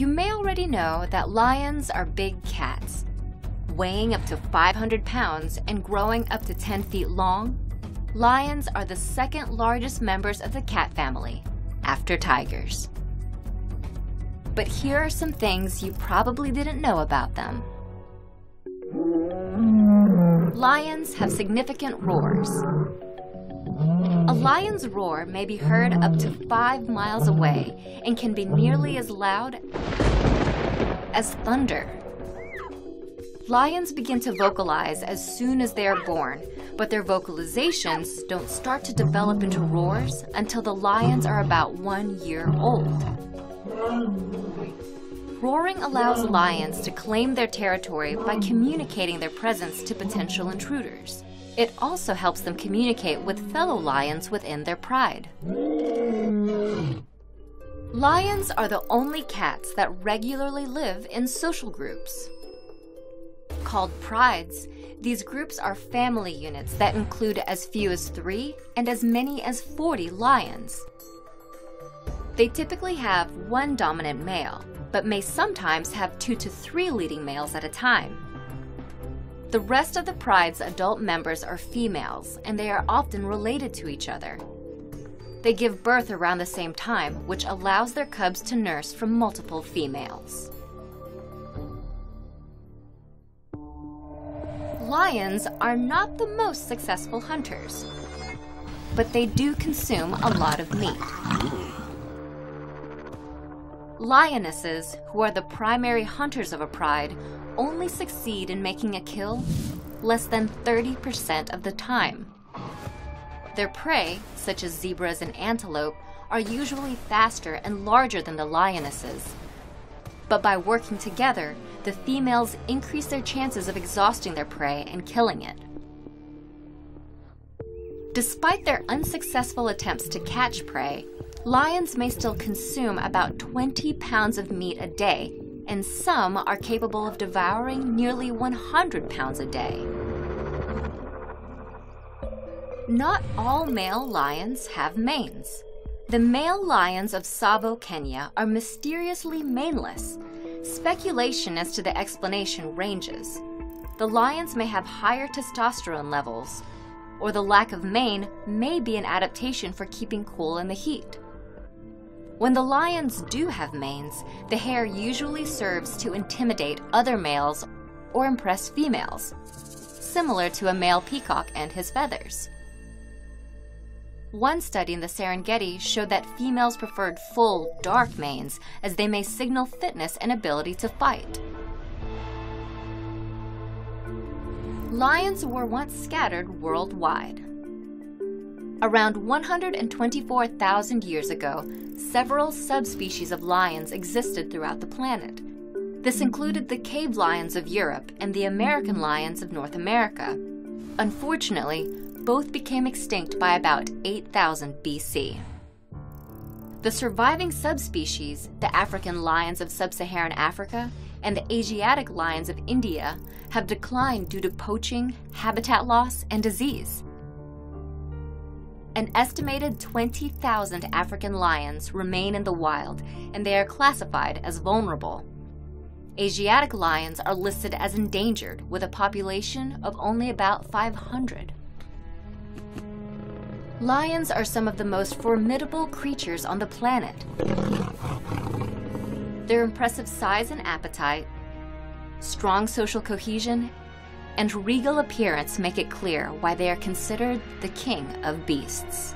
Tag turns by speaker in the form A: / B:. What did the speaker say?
A: You may already know that lions are big cats. Weighing up to 500 pounds and growing up to 10 feet long, lions are the second largest members of the cat family, after tigers. But here are some things you probably didn't know about them. Lions have significant roars. Lion's roar may be heard up to five miles away and can be nearly as loud as thunder. Lions begin to vocalize as soon as they are born, but their vocalizations don't start to develop into roars until the lions are about one year old. Roaring allows lions to claim their territory by communicating their presence to potential intruders. It also helps them communicate with fellow lions within their pride. Lions are the only cats that regularly live in social groups. Called prides, these groups are family units that include as few as three and as many as 40 lions. They typically have one dominant male, but may sometimes have two to three leading males at a time. The rest of the pride's adult members are females, and they are often related to each other. They give birth around the same time, which allows their cubs to nurse from multiple females. Lions are not the most successful hunters, but they do consume a lot of meat. Lionesses, who are the primary hunters of a pride, only succeed in making a kill less than 30% of the time. Their prey, such as zebras and antelope, are usually faster and larger than the lionesses. But by working together, the females increase their chances of exhausting their prey and killing it. Despite their unsuccessful attempts to catch prey, Lions may still consume about 20 pounds of meat a day, and some are capable of devouring nearly 100 pounds a day. Not all male lions have manes. The male lions of Tsavo, Kenya are mysteriously maneless. Speculation as to the explanation ranges. The lions may have higher testosterone levels, or the lack of mane may be an adaptation for keeping cool in the heat. When the lions do have manes, the hair usually serves to intimidate other males or impress females, similar to a male peacock and his feathers. One study in the Serengeti showed that females preferred full, dark manes as they may signal fitness and ability to fight. Lions were once scattered worldwide. Around 124,000 years ago, several subspecies of lions existed throughout the planet. This included the cave lions of Europe and the American lions of North America. Unfortunately, both became extinct by about 8000 BC. The surviving subspecies, the African lions of sub Saharan Africa and the Asiatic lions of India, have declined due to poaching, habitat loss, and disease. An estimated 20,000 African lions remain in the wild, and they are classified as vulnerable. Asiatic lions are listed as endangered, with a population of only about 500. Lions are some of the most formidable creatures on the planet. Their impressive size and appetite, strong social cohesion, and regal appearance make it clear why they are considered the king of beasts.